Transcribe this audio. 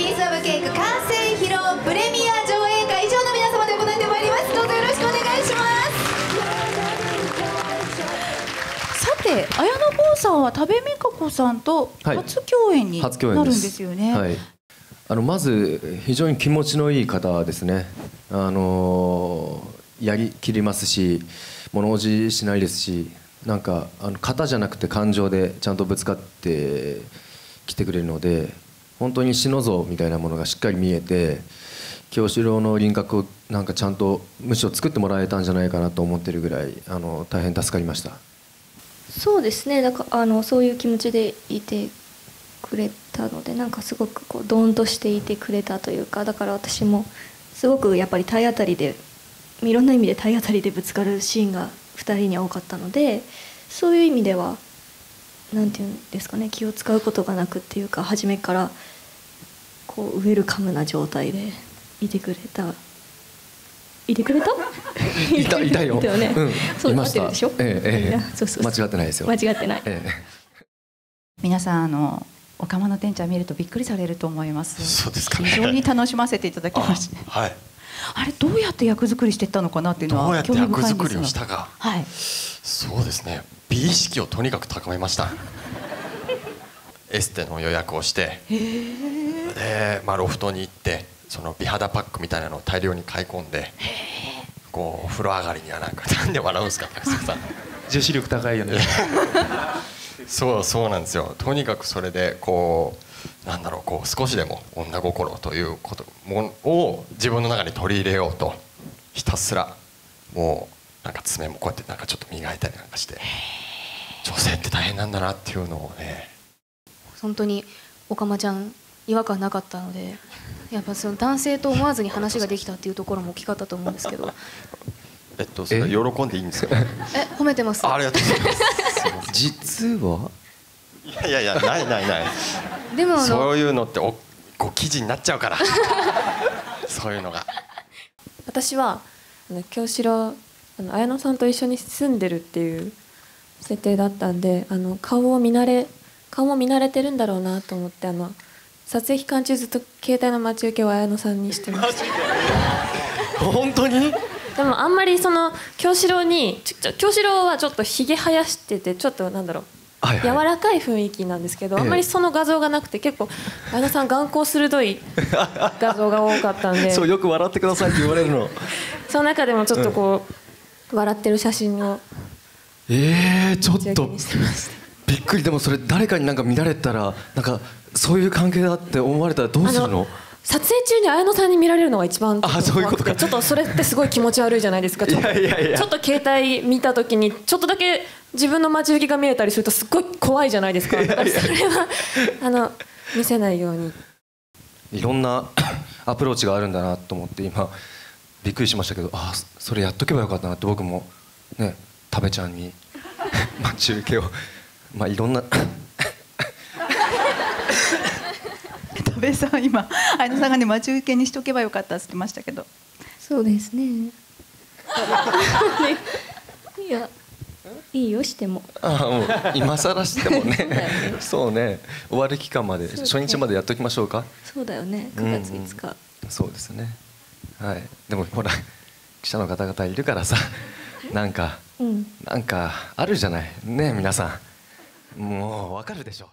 ピース・オブ・ケク完成披露プレミア上映会以上の皆様で行ってまいります。どうぞよろしくお願いします。さて綾野剛さんは多部未華子さんと初共演になるんですよね、はい。はい、あのまず非常に気持ちのいい方ですね。あのやりきりますし物おじしないですしなんかあの型じゃなくて感情でちゃんとぶつかってきてくれるので本当に死の像みたいなものがしっかり見えて京志郎の輪郭をなんかちゃんとむしろ作ってもらえたんじゃないかなと思ってるぐらいあの大変助かりました。そうですねだからあのそういう気持ちでいてくれたのでなんかすごくこうドーンとしていてくれたというかだから私もすごくやっぱり体当たりでいろんな意味で体当たりでぶつかるシーンが2人には多かったのでそういう意味ではなんていうんですかね気を使うことがなくっていうか初めからこうウェルカムな状態でいてくれたいてくれた？いたいたよ。だよね、うん、そういました。合ってるでしょ？ええええそうそうそう間違ってないですよ。間違ってないええ皆さんあのおかまの店長見るとびっくりされると思います。そうですかね非常に楽しませていただきました。あはいあれどうやって役作りしていったのかなっていうのはどうやって興味深いん役作りをですが。したか。はい。そうですね。美意識をとにかく高めました。エステの予約をして。で、まあ、ロフトに行ってその美肌パックみたいなのを大量に買い込んでこうお風呂上がりにはなんか なんで笑うんですかさん。女子力高いよね。そうそうなんですよ。とにかくそれでこうなんだろうこう少しでも女心ということもを自分の中に取り入れようとひたすらもうなんか爪もこうやってなんかちょっと磨いたりなんかして女性って大変なんだなっていうのをね。本当におかまちゃん違和感なかったのでやっぱその男性と思わずに話ができたっていうところも大きかったと思うんですけど。えっとそれ喜んでいいんですか？え褒めてます。あありがとうございます。実は？いやいやいやないないないでもあそのういうのっておご記事になっちゃうから。そういうのが。私はあの京志郎あの綾野さんと一緒に住んでるっていう設定だったんであの顔を見慣れ顔も見慣れてるんだろうなと思ってあの撮影期間中ずっと携帯の待ち受けを綾野さんにしてました 本当に？でもあんまりその京志郎に京志郎はちょっとひげ生やしててちょっとなんだろうはいはい。柔らかい雰囲気なんですけど、ええ。あんまりその画像がなくて結構綾野さん眼光鋭い？画像が多かったんで。そうよく笑ってくださいって言われるの。その中でもちょっとこう、笑ってる写真をええちょっと。びっくり。でもそれ誰かになんか見られたらなんかそういう関係だって思われたらどうするの？撮影中に綾野さんに見られるのが一番あそういうことか。ちょっとそれってすごい気持ち悪いじゃないですかちょっといやいやいや。ちょっと。携帯見た時にちょっとだけ自分の待ち受けが見えたりするとすっごい怖いじゃないですか。それはあの見せないように。いろんな アプローチがあるんだなと思って今びっくりしましたけどあそれやっとけばよかったなって僕もね食べちゃんに 待ち受けを。まあいろんな多部さん今綾野さんがね待ち受けにしとけばよかったって言ってましたけど。そうですね。いやいいよしても。あもう今更してもね。そうね。終わる期間まで初日までやっときましょうか。そうだよね。9月5日、そうですね。はい。でもほら記者の方々いるからさなんかうん。なんかあるじゃない。ね皆さん。もうわかるでしょ